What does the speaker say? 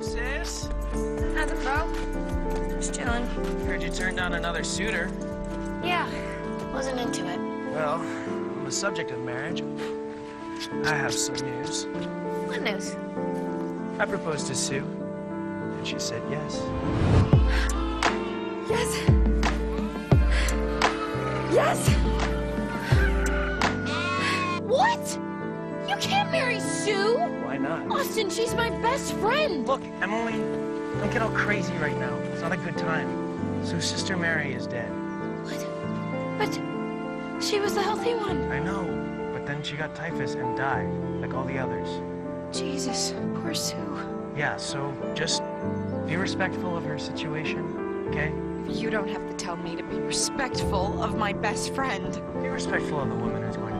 Titus? Nothing, bro. Just chilling. Heard you turned down another suitor. Yeah, wasn't into it. Well, on the subject of marriage, I have some news. What news? I proposed to Sue, and she said yes. Yes. Yes. Can't marry Sue. Why not? Austin, she's my best friend. Look, Emily, don't get all crazy right now. It's not a good time. Sue's sister Mary is dead. What? But she was the healthy one. I know, but then she got typhus and died, like all the others. Jesus, poor Sue. Yeah, so just be respectful of her situation, okay? You don't have to tell me to be respectful of my best friend. Be respectful of the woman who's going